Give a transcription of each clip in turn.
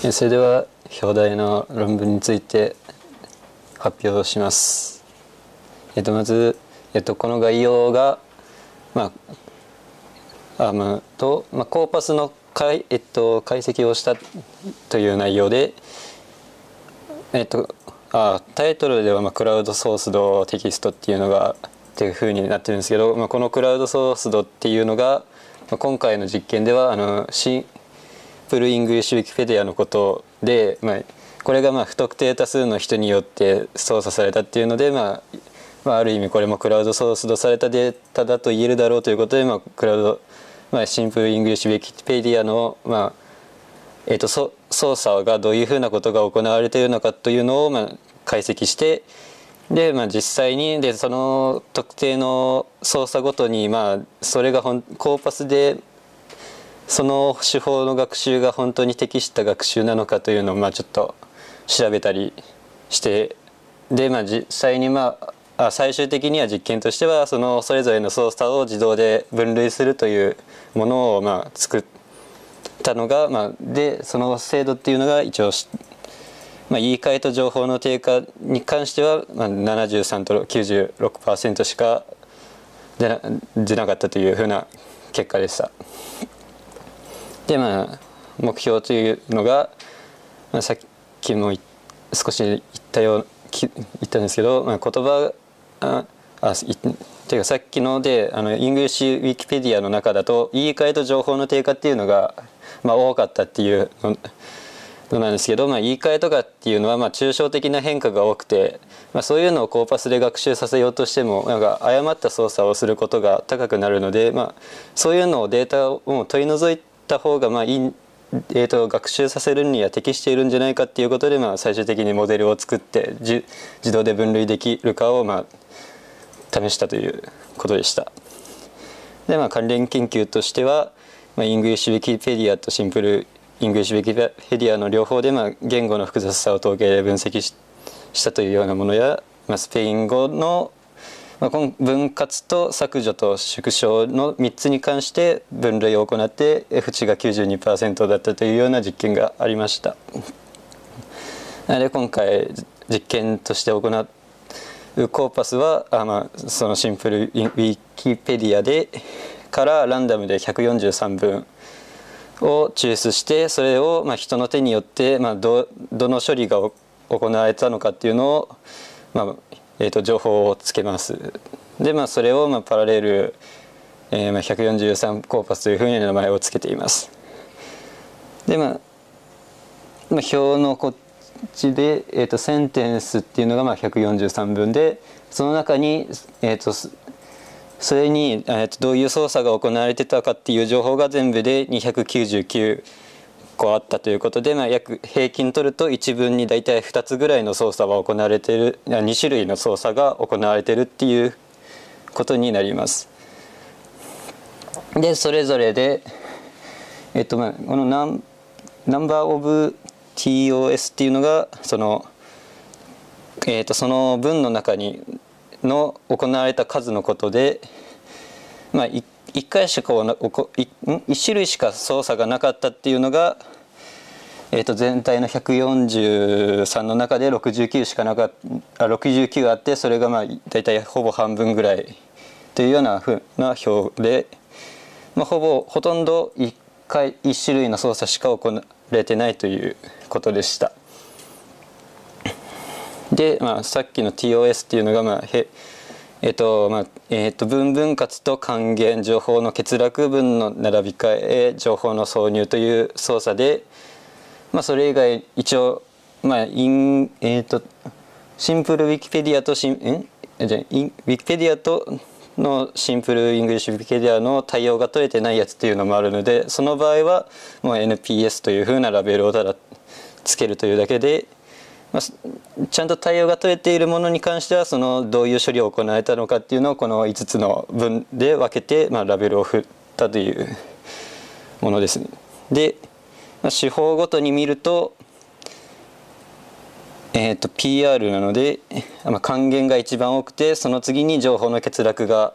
それでは表題の論文について発表します。えっと、まず、えっと、この概要が、まあ、あまあ、と、まあ、コーパスの解,、えっと、解析をしたという内容で、えっと、あタイトルでは、まあ、クラウドソースドテキストっていうのがっていうふうになってるんですけど、まあ、このクラウドソースドっていうのが、まあ、今回の実験ではあの Simple English Wikipedia のことで、まあ、これがまあ不特定多数の人によって操作されたっていうので、まあ、まあ、ある意味これも crowdsourced されたデータだと言えるだろうということで、まあ、クラウド、まあ、 Simple English Wikipedia の、まあえーと、と操作がどういうふうなことが行われているのかというのを、まあ、解析してで、まあ、実際にでその特定の操作ごとに、まあ、それがコーパスでその手法の学習が本当に適した学習なのかというのをまあちょっと調べたりしてでまあ実際にまあ最終的には実験としてはそのそれぞれの操作を自動で分類するというものをまあ作ったのが、まあ、でその精度っていうのが一応、まあ、言い換えと情報の低下に関しては、まあ、73と96%しか出な出なかったというふうな結果でした。でまあ目標というのが、まあ、さっきも少し言ったよう言ったんですけど、まあ、言葉ああていうかさっきのであの English Wikipedia の中だと言い換えと情報の低下っていうのが、まあ、多かったっていうのなんですけど、まあ、言い換えとかっていうのはまあ抽象的な変化が多くて、まあ、そういうのをコーパスで学習させようとしてもなんか誤った操作をすることが高くなるので、まあ、そういうのをデータを取り除いた方がまあいいえーと、学習させるには適しているんじゃないかっていうことで、まあ、最終的にモデルを作って自動で分類できるかを、まあ、試したということでした。で、まあ、関連研究としては、まあ、 English Wikipedia と Simple English Wikipedia の両方で、まあ、言語の複雑さを統計で分析ししたというようなものや、まあ、スペイン語のまあ、この分割と削除と縮小の3つに関して分類を行って F 値が92%だったというような実験がありました。で今回実験として行うコーパスはあ、まあ、そのシンプルウィキペディアでからランダムで143分を抽出してそれをまあ人の手によってまあどどの処理が行われたのかっていうのをまあえーと、情報をつけます。でまあそれをまあパラレル、えー、まあ143コーパスというふうに名前を付けています。でまあ、まあ、表のこっちで、えーと、センテンスっていうのがまあ143分でその中に、えーと、それに、えー、とどういう操作が行われてたかっていう情報が全部で299個あったということで、まあ、約平均取ると1分に大体2つぐらいの操作が行われている2種類の操作が行われているっていうことになります。でそれぞれで、えっとまあ、このナンナンバーオブ TOS っていうのがその,、えっとその文の中にの行われた数のことで、まあ、1 1回しか1種類しか操作がなかったっていうのが、えー、と全体の143の中で69しかなかった69あってそれがまあ大体ほぼ半分ぐらいというようなふうな表で、まあ、ほぼほとんど1回1種類の操作しか行われてないということでした。で、まあ、さっきの TOS っていうのが、まあ、へえっとまあえっと、文分割と還元情報の欠落文の並び替え情報の挿入という操作で、まあ、それ以外一応、まあインえっと、シンプルウィキペディアとシンんじゃウィキペディアとのシンプルイングリッシュウィキペディアの対応が取れてないやつっていうのもあるのでその場合はもう NPS というふうなラベルをただつけるというだけでまあ、ちゃんと対応が取れているものに関してはそのどういう処理を行えたのかっていうのをこの5つの文で分けて、まあ、ラベルを振ったというものですね。で、まあ、手法ごとに見ると,、えー、と PR なので、まあ、還元が一番多くてその次に情報の欠落が、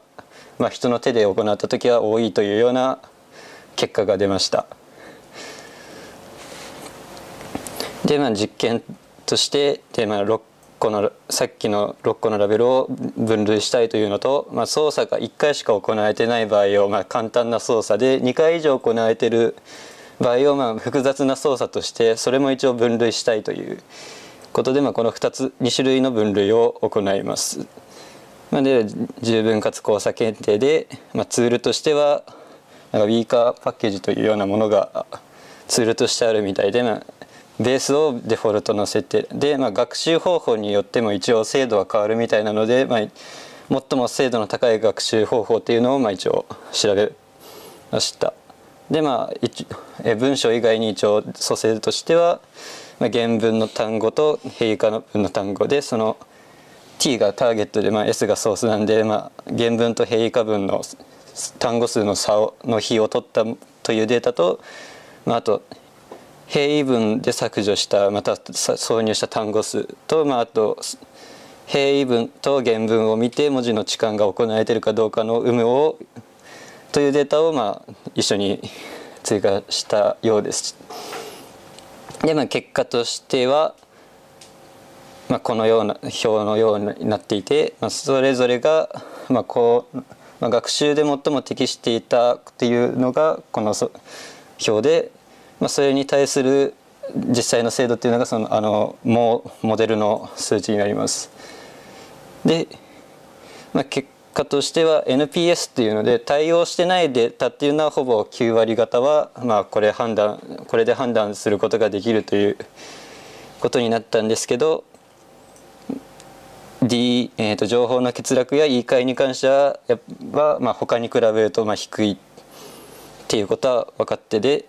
まあ、人の手で行った時は多いというような結果が出ました。でまあ実験としてで、まあ、6個のさっきの6個のラベルを分類したいというのと、まあ、操作が1回しか行われてない場合を、まあ、簡単な操作で2回以上行われてる場合を、まあ、複雑な操作としてそれも一応分類したいということで、まあ、この2つ2種類の分類を行います。まあ、で十分かつ交差検定で、まあ、ツールとしてはなんかウィーカーパッケージというようなものがツールとしてあるみたいで、まあ、ベースをデフォルトの設定で、まあ、学習方法によっても一応精度は変わるみたいなので、まあ、最も精度の高い学習方法っていうのをまあ一応調べました。でまあえ文章以外に一応蘇生としては、まあ、原文の単語と変異化の文の単語でその t がターゲットで、まあ、s がソースなんで、まあ、原文と変異化文の単語数の差をの比を取ったというデータと、まあ、あと変異文で削除したまた挿入した単語数と、まあ、あと変異文と原文を見て文字の置換が行われているかどうかの有無をというデータをまあ一緒に追加したようです。でまあ結果としては、まあ、このような表のようになっていて、まあ、それぞれが、まあこうまあ、学習で最も適していたっていうのがこの表で、まあ、それに対する実際の精度っていうのがそのあのモモデルの数値になります。で、まあ、結果としては NPS っていうので対応してないデータっていうのはほぼ9割方は、まあ、これ判断これで判断することができるということになったんですけど D、えー、と情報の欠落や言い換えに関してはやは、まあ、他に比べるとまあ低いっていうことは分かってで、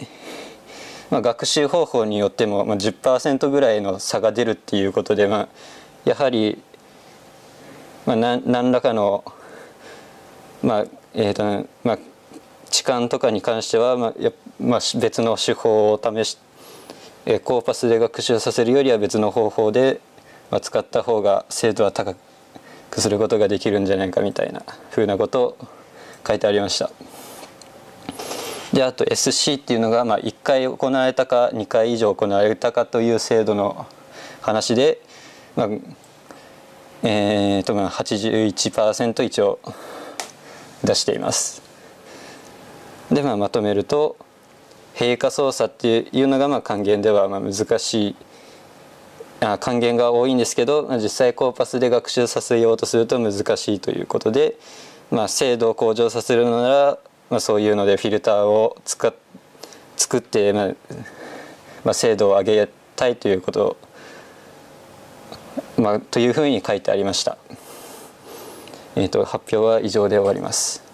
まあ、学習方法によっても、まあ、10%ぐらいの差が出るっていうことで、まあ、やはり、まあ、何らかのまあえーとまあ、痴漢とかに関しては、まあやまあ、別の手法を試し、え、コーパスで学習させるよりは別の方法で、まあ、使った方が精度は高くすることができるんじゃないかみたいなふうなことを書いてありました。であと SC っていうのが、まあ、1回行われたか2回以上行われたかという制度の話で、まあえーとまあ、81%一応出しています。で、まあ、まとめると閉化操作っていうのがまあ還元ではまあ難しいあ還元が多いんですけど実際コーパスで学習させようとすると難しいということで、まあ、精度を向上させるのなら、まあ、そういうのでフィルターを使っ作って、まあまあ、精度を上げたいということまあ、というふうに書いてありました。えーと、発表は以上で終わります。